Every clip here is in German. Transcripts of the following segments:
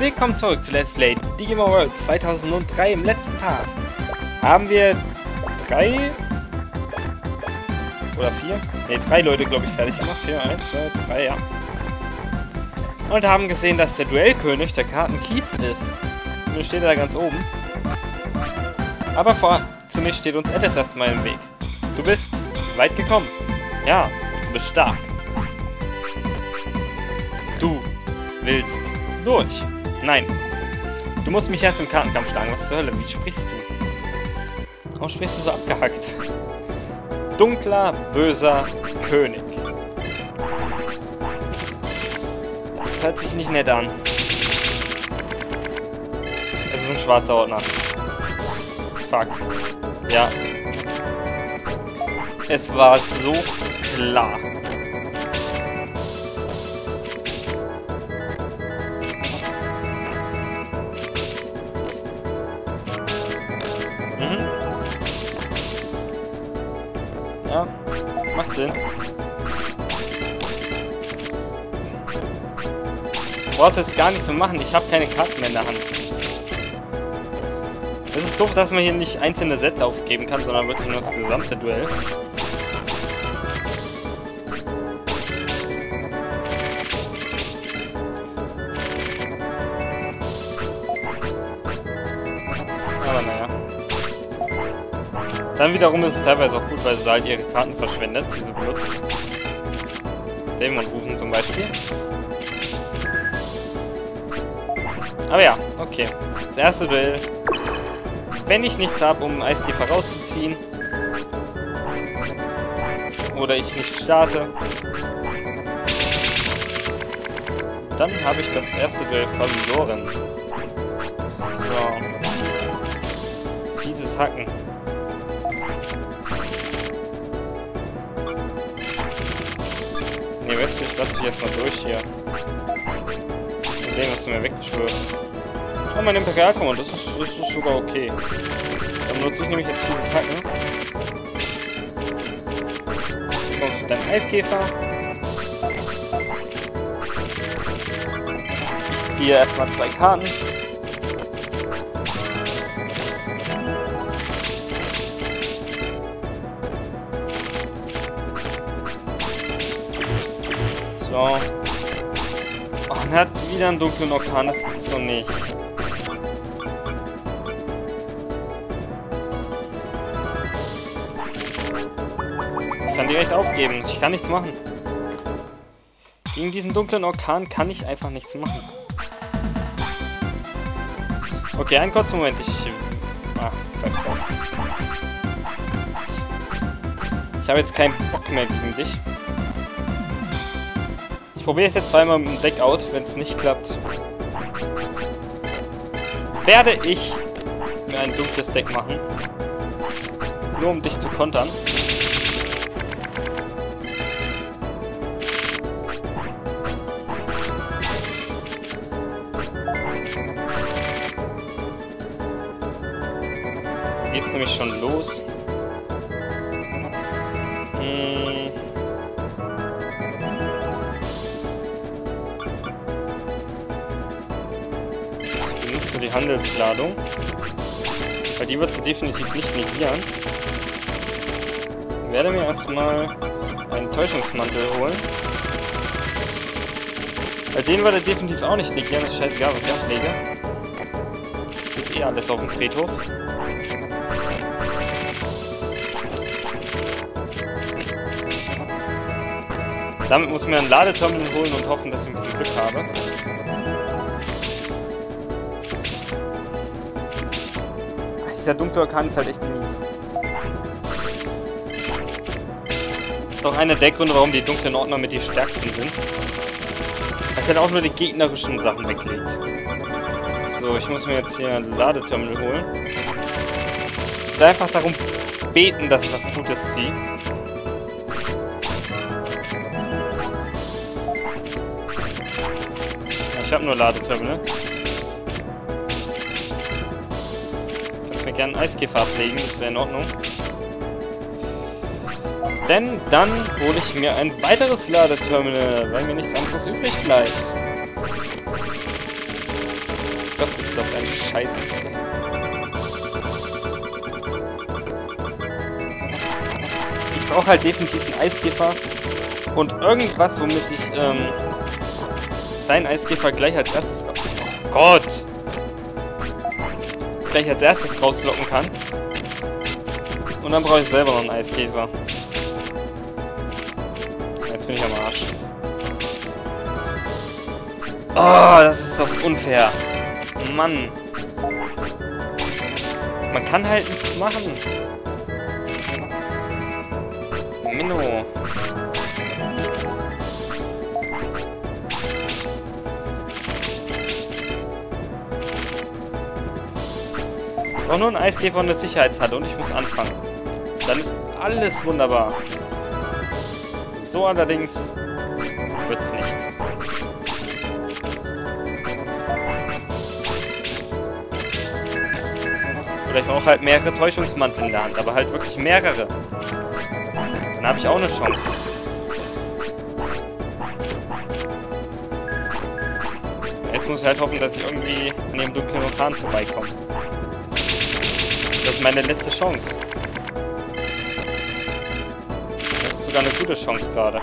Willkommen zurück zu Let's Play Digimon World 2003 im letzten Part. Haben wir drei oder vier? Ne, drei Leute, glaube ich, fertig gemacht. Vier, eins, zwei, drei, ja. Und haben gesehen, dass der Duellkönig der Karten Keith ist. Zumindest steht er da ganz oben. Aber vor zunächst steht uns Alice erstmal im Weg. Du bist weit gekommen. Ja, du bist stark. Du willst durch. Nein. Du musst mich erst im Kartenkampf schlagen. Was zur Hölle? Wie sprichst du? Warum sprichst du so abgehackt? Dunkler, böser König. Das hört sich nicht nett an. Es ist ein schwarzer Ordner. Fuck. Ja. Es war so klar. Brauchst jetzt gar nichts mehr machen. Ich habe keine Karten mehr in der Hand. Es ist doof, dass man hier nicht einzelne Sätze aufgeben kann, sondern wirklich nur das gesamte Duell. Aber naja. Dann wiederum ist es teilweise auch gut, weil sie halt ihre Karten verschwendet, die sie benutzt. Dämon rufen zum Beispiel. Aber ja, okay. Das erste Duell. Wenn ich nichts habe, um Eiskäfer rauszuziehen. Oder ich nicht starte. Dann habe ich das erste Duell verloren. So. Fieses Hacken. Ne, weißt du, ich lasse dich erstmal durch hier. Mal sehen, was du mir wegschwörst. Oh, mein Imperialkommand, das ist, das ist sogar okay. Dann nutze ich nämlich jetzt fieses Hacken. Du kommst mit deinem Eiskäfer. Ich ziehe erstmal zwei Karten. Wieder einen dunklen Orkan, das gibt's doch nicht. Ich kann direkt aufgeben, ich kann nichts machen. Gegen diesen dunklen Orkan kann ich einfach nichts machen. Okay, einen kurzen Moment, ich... Ach, pfeif drauf. Ich habe jetzt keinen Bock mehr gegen dich. Ich probiere es jetzt zweimal mit dem Deck out. Wenn es nicht klappt, werde ich mir ein dunkles Deck machen. Nur um dich zu kontern. Geht's nämlich schon los. Handelsladung. Weil die wird sie definitiv nicht negieren. Ich werde mir erstmal einen Täuschungsmantel holen. Bei denen wird er definitiv auch nicht negieren. Das ist scheißegal, was ich ablege. Geht eh alles auf dem Friedhof. Damit muss ich mir ein Ladeterminal holen und hoffen, dass ich ein bisschen Glück habe. Dieser dunkle Orkan ist halt echt mies. Ist auch einer der Gründe, warum die dunklen Ordner mit die stärksten sind. Weil es auch nur die gegnerischen Sachen weglegt. So, ich muss mir jetzt hier ein Ladeterminal holen. Und einfach darum beten, dass ich was Gutes ziehe. Ich habe nur Ladeterminal. Mir gerne Eiskäfer ablegen, das wäre in Ordnung. Denn dann hole ich mir ein weiteres Ladeterminal, weil mir nichts anderes übrig bleibt. Gott, ist das ein Scheiß. Ich brauche halt definitiv einen Eiskäfer und irgendwas, womit ich ähm, seinen Eiskäfer gleich als erstes... Oh Gott! Gleich als erstes rauslocken kann. Und dann brauche ich selber noch einen Eiskäfer. Jetzt bin ich am Arsch. Oh, das ist doch unfair. Mann. Man kann halt nichts machen. Minno. Auch nur ein Eiskäfer und eine Sicherheitshalle und ich muss anfangen. Dann ist alles wunderbar. So allerdings wird's nichts. Oder ich brauche halt mehrere Täuschungsmantel in der Hand, aber halt wirklich mehrere. Dann habe ich auch eine Chance. Jetzt muss ich halt hoffen, dass ich irgendwie an dem dunklen Vulkan vorbeikomme. Meine letzte Chance. Das ist sogar eine gute Chance gerade.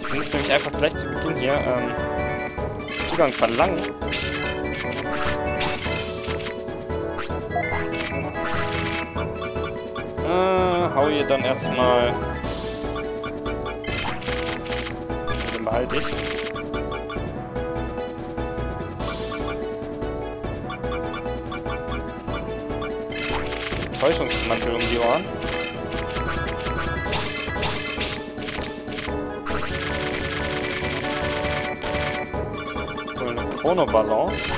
Ich muss nämlich einfach gleich zu Beginn hier ähm, Zugang verlangen. Äh, hau hier dann erstmal. Den behalte ich. Täuschungsmantel um die Ohren. Eine Chronobalance.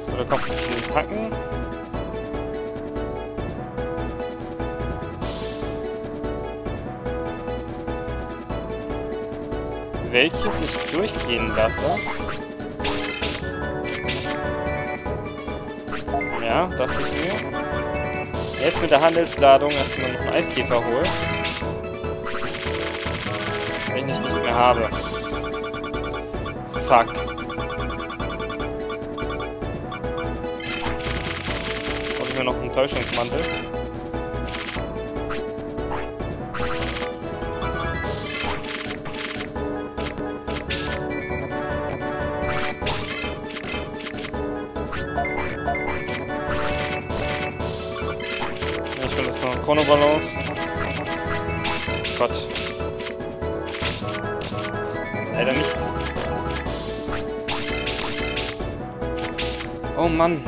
So, da kommt vieles Hacken. Welches ich durchgehen lasse. Ja, dachte ich mir. Jetzt mit der Handelsladung erstmal noch einen Eiskäfer holen. Wenn ich nicht mehr habe. Fuck. Ich mir noch einen Täuschungsmantel. Chronobalance. Gott. Leider nichts. Oh Mann.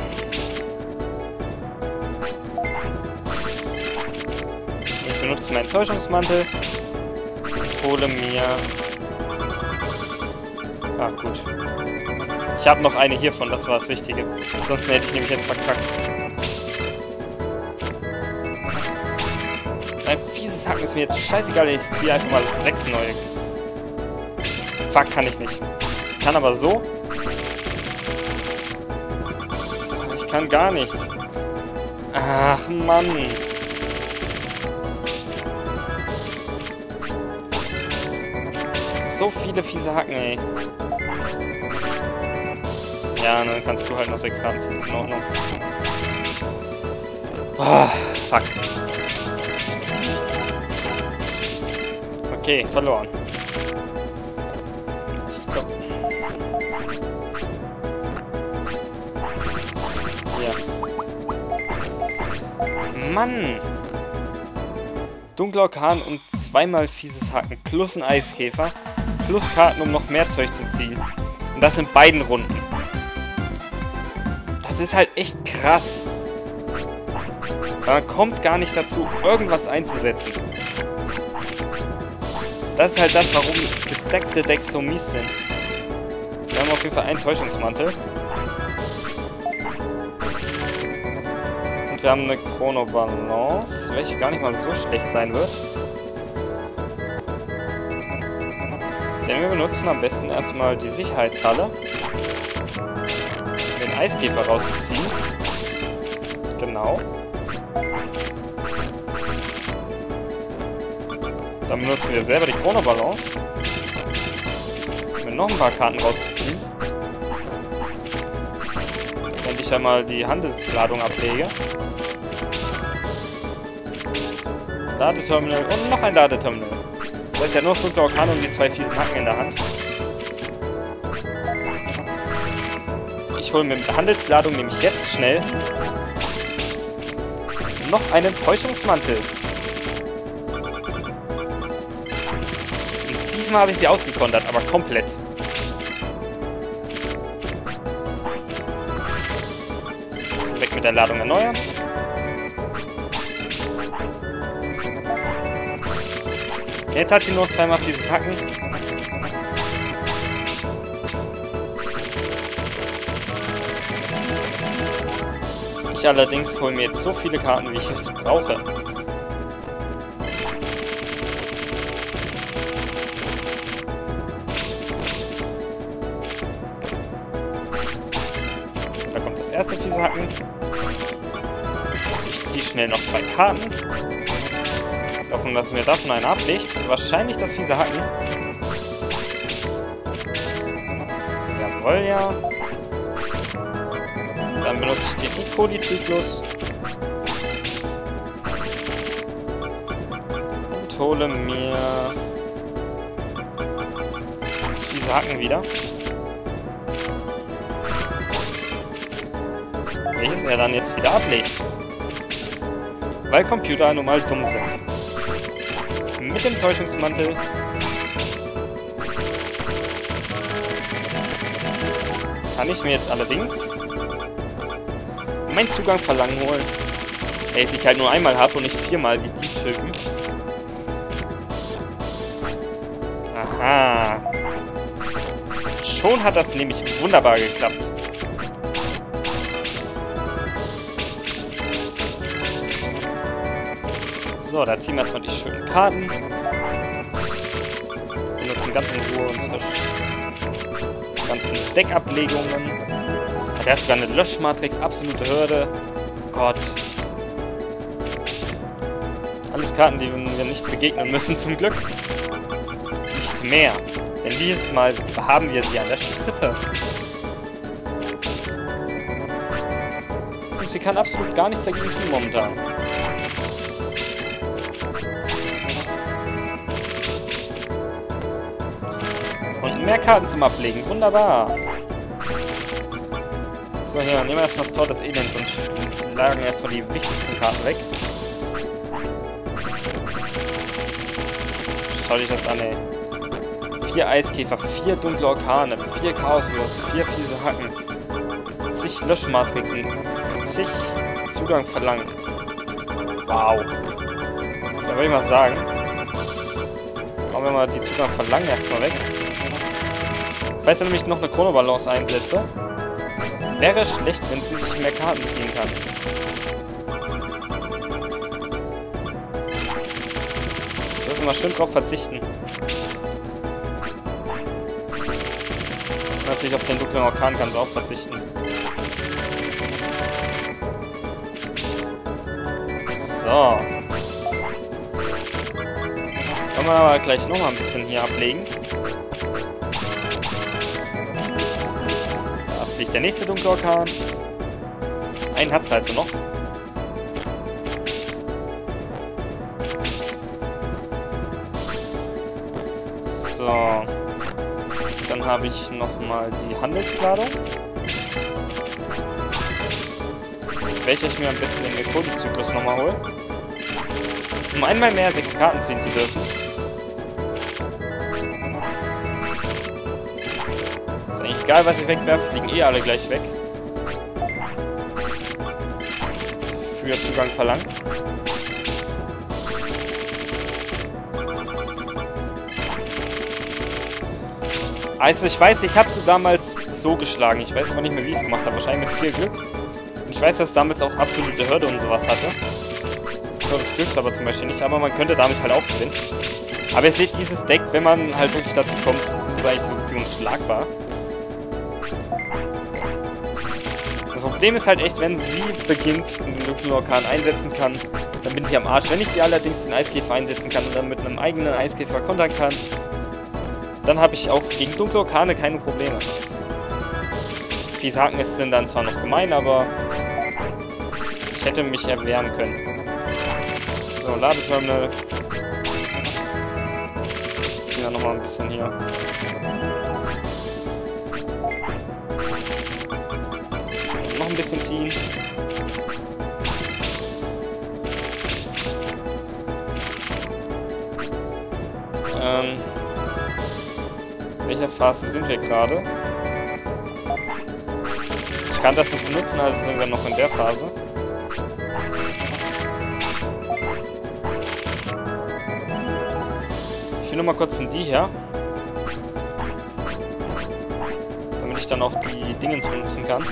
Ich benutze meinen Täuschungsmantel und hole mir... Ah, gut. Ich habe noch eine hiervon, das war das Wichtige. Ansonsten hätte ich nämlich jetzt verkackt. Hacken ist mir jetzt scheißegal, ich ziehe einfach mal sechs neue. Fuck, kann ich nicht. Ich kann aber so. Ich kann gar nichts. Ach, Mann. So viele fiese Hacken, ey. Ja, dann kannst du halt noch sechs ranziehen. Ist in Ordnung. Oh, fuck. Okay, verloren. Glaub... Ja. Mann! Dunkler Orkan und zweimal fieses Hacken plus ein Eiskäfer plus Karten, um noch mehr Zeug zu ziehen. Und das in beiden Runden. Das ist halt echt krass. Man kommt gar nicht dazu, irgendwas einzusetzen. Das ist halt das, warum gestackte Decks so mies sind. Wir haben auf jeden Fall einen Täuschungsmantel. Und wir haben eine Chronobalance, welche gar nicht mal so schlecht sein wird. Denn wir benutzen am besten erstmal die Sicherheitshalle. Den Eiskäfer rauszuziehen. Genau. Dann benutzen wir selber die Chrono-Balance. Um noch ein paar Karten rauszuziehen. Wenn ich einmal die Handelsladung ablege. Ladeterminal und noch ein Ladeterminal. Da ist ja nur dunkler Orkan und die zwei fiesen Hacken in der Hand. Ich hole mit der Handelsladung nämlich jetzt schnell noch einen Täuschungsmantel. Diesmal habe ich sie ausgekontert, aber komplett. So, weg mit der Ladung erneuern. Jetzt hat sie nur noch zweimal fieses Hacken. Ich allerdings hole mir jetzt so viele Karten, wie ich es brauche. Ich ziehe schnell noch zwei Karten. Hoffen, dass mir davon einen ablegt. Wahrscheinlich das fiese Hacken. Jawohl, ja. Dann benutze ich den E-Coli-Zyklus. Und hole mir das fiese Hacken wieder. Welches er dann jetzt wieder ablegt. Weil Computer nun mal dumm sind. Mit dem Täuschungsmantel kann ich mir jetzt allerdings meinen Zugang verlangen holen. Ey, ich halt nur einmal habe und nicht viermal wie die Typen. Aha. Schon hat das nämlich wunderbar geklappt. So, da ziehen wir erstmal die schönen Karten. Benutzen ganz in Ruhe unsere ganzen Deckablegungen. Der hat sogar eine Löschmatrix, absolute Hürde. Gott. Alles Karten, die wir nicht begegnen müssen, zum Glück. Nicht mehr. Denn dieses Mal haben wir sie an der Strippe. Und sie kann absolut gar nichts dagegen tun momentan. Mehr Karten zum Ablegen. Wunderbar. So, hier, nehmen wir erstmal das Tor des Elends und schlagen erstmal die wichtigsten Karten weg. Schau dich das an, ey. Vier Eiskäfer, vier dunkle Orkane, vier Chaosvirus, vier fiese Hacken, zig Löschmatrixen, zig Zugang verlangt. Wow. So, würde ich mal sagen. Machen wir mal die Zugang verlangen erstmal weg. Falls er nämlich noch eine Chronobalance einsetze, wäre schlecht, wenn sie sich mehr Karten ziehen kann. Müssen wir schön drauf verzichten. Natürlich auf den dunklen Orkan kann sie auch verzichten. So. Wir aber gleich nochmal ein bisschen hier ablegen. Da fliegt der nächste dunkle Orkan. Einen hat es also noch. So. Dann habe ich nochmal die Handelsladung. Welche ich mir am besten in den Kodi-Zyklus nochmal hole. Um einmal mehr sechs Karten ziehen zu dürfen. Egal, was ich wegwerfe, fliegen eh alle gleich weg. Für Zugang verlangen. Also ich weiß, ich habe sie damals so geschlagen. Ich weiß aber nicht mehr, wie ich es gemacht habe. Wahrscheinlich mit viel Glück. Und ich weiß, dass damals auch absolute Hürde und sowas hatte. So des Glücks aber zum Beispiel nicht. Aber man könnte damit halt auch gewinnen. Aber ihr seht, dieses Deck, wenn man halt wirklich dazu kommt, ist eigentlich so unschlagbar. Problem ist halt echt, wenn sie beginnt und den dunklen Orkan einsetzen kann, dann bin ich am Arsch. Wenn ich sie allerdings den Eiskäfer einsetzen kann und dann mit einem eigenen Eiskäfer kontern kann, dann habe ich auch gegen dunkle Orkane keine Probleme. Fieshaken sind dann zwar noch gemein, aber ich hätte mich erwehren können. So, Ladeterminal. Ziehen wir nochmal ein bisschen hier. Ein bisschen ziehen. Ähm, welcher Phase sind wir gerade? Ich kann das nicht benutzen, also sind wir noch in der Phase. Ich will nur mal kurz in die her. Damit ich dann auch die Dingens benutzen kann.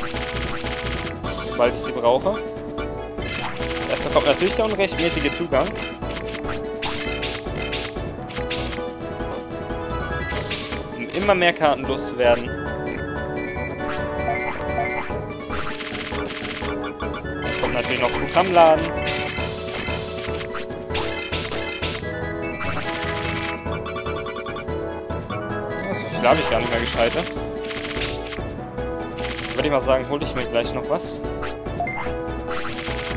Sobald ich sie brauche. Erstmal kommt natürlich der unrechtmäßige Zugang. Um immer mehr Karten loszuwerden. Kommt natürlich noch Programmladen. So viel habe ich gar nicht mehr geschaltet. Würde ich mal sagen, hole ich mir gleich noch was.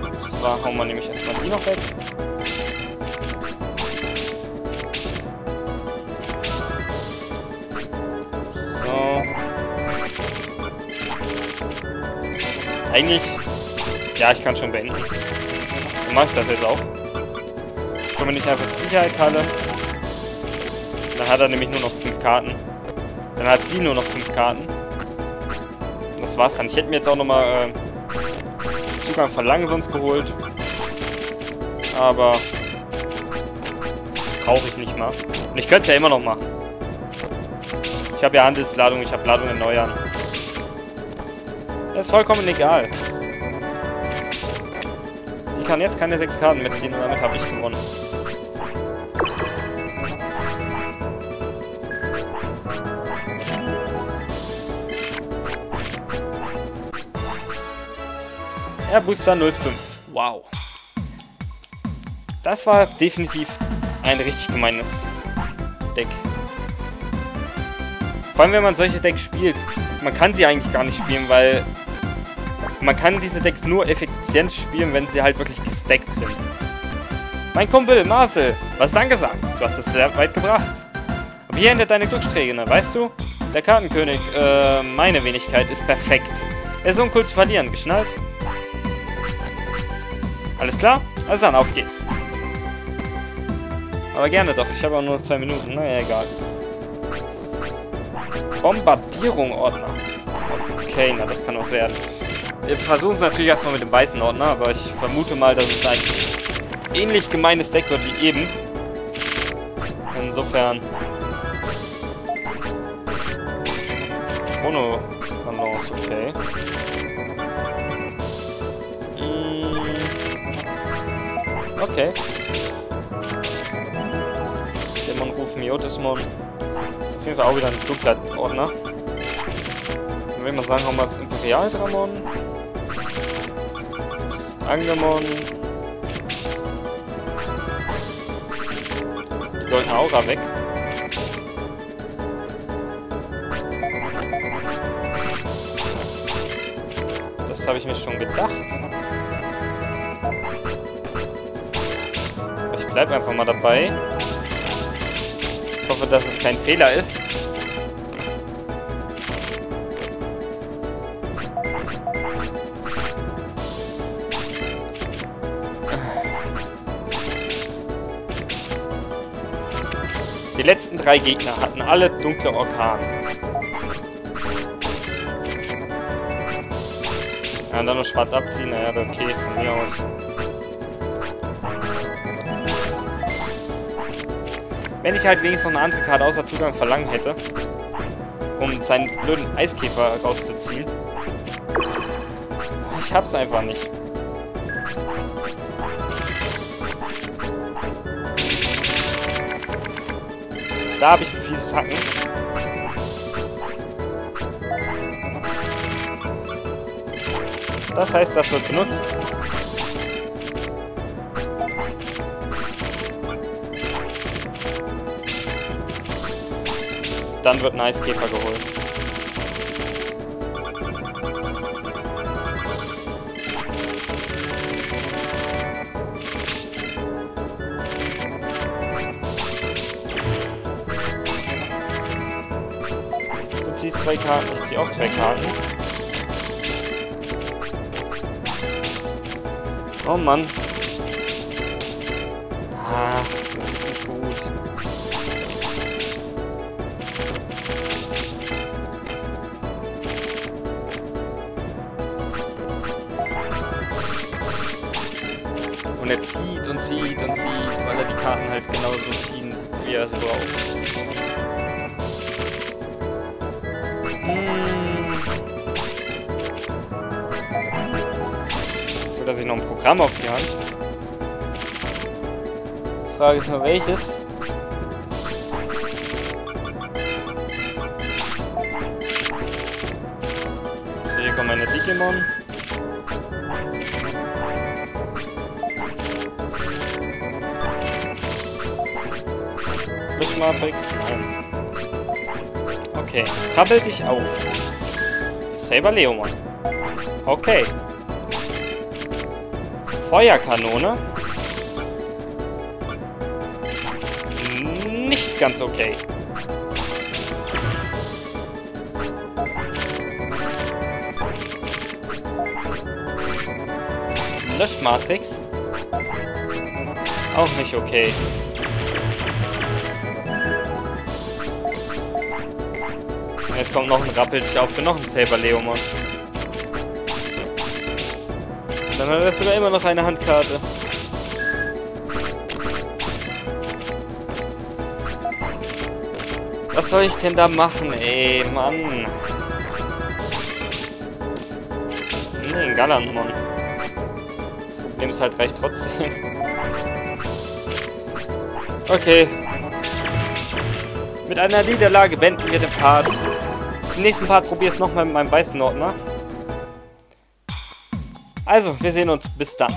Und zwar hauen wir nämlich erstmal die noch weg. So. Eigentlich... Ja, ich kann schon beenden. Dann mache ich das jetzt auch. Kommen wir nicht einfach zur Sicherheitshalle. Dann hat er nämlich nur noch fünf Karten. Dann hat sie nur noch fünf Karten. Das war's dann. Ich hätte mir jetzt auch nochmal äh, Zugang verlangen sonst geholt. Aber brauche ich nicht mal. Und ich könnte es ja immer noch machen. Ich habe ja Handelsladung, ich habe Ladung erneuern. Das ist vollkommen egal. Sie kann jetzt keine sechs Karten mehr ziehen und damit habe ich gewonnen. Air Booster 05. Wow. Das war definitiv ein richtig gemeines Deck. Vor allem, wenn man solche Decks spielt. Man kann sie eigentlich gar nicht spielen, weil man kann diese Decks nur effizient spielen, wenn sie halt wirklich gestackt sind. Mein Kumpel, Marcel, was ist angesagt? Du hast es sehr weit gebracht. Aber hier endet deine Glücksträgerin, weißt du? Der Kartenkönig, äh, meine Wenigkeit, ist perfekt. Er ist uncool zu verlieren, geschnallt? Alles klar? Also dann, auf geht's. Aber gerne doch, ich habe auch nur zwei Minuten, naja, egal. Bombardierung Ordner. Okay, na das kann was werden. Wir versuchen es natürlich erstmal mit dem weißen Ordner, aber ich vermute mal, dass es ein ähnlich gemeines Deck wird wie eben. Insofern... Chrono Balance, okay. Okay. Dämonruf Miotismon. Ist auf jeden Fall auch wieder ein dunkler Ordner. Dann will man sagen, haben wir jetzt Imperial-Dramon. Angemon. Die goldene Aura weg. Das habe ich mir schon gedacht. Bleibe einfach mal dabei. Ich hoffe, dass es kein Fehler ist. Die letzten drei Gegner hatten alle dunkle Orkan. Ja, und dann noch schwarz abziehen, naja, okay, von mir aus. Wenn ich halt wenigstens noch eine andere Karte außer Zugang verlangen hätte, um seinen blöden Eiskäfer rauszuziehen. Ich hab's einfach nicht. Da habe ich ein fieses Hacken. Das heißt, das wird benutzt. Dann wird ein Eiskäfer geholt. Du ziehst zwei Karten, ich ziehe auch zwei Karten. Oh Mann. Er zieht und zieht und zieht, weil er die Karten halt genauso ziehen, wie er sie braucht. Hm. Jetzt holt er sich noch ein Programm auf die Hand. Die Frage ist nur welches. So, hier kommen meine Digimon. Wischmatrix? Nein. Okay, krabbel dich auf. Saber Leomon. Okay. Feuerkanone. Nicht ganz okay. Löschmatrix. Auch nicht okay. Jetzt kommt noch ein Rappel dich auf für noch ein Saber Leomon. Dann hat er sogar immer noch eine Handkarte. Was soll ich denn da machen, ey, Mann? Nee, ein Galantmon. Das Problem ist halt, reicht trotzdem. Okay. Mit einer Niederlage beenden wir den Part. Im nächsten Part probiere ich es nochmal mit meinem weißen Ordner. Also, wir sehen uns. Bis dann.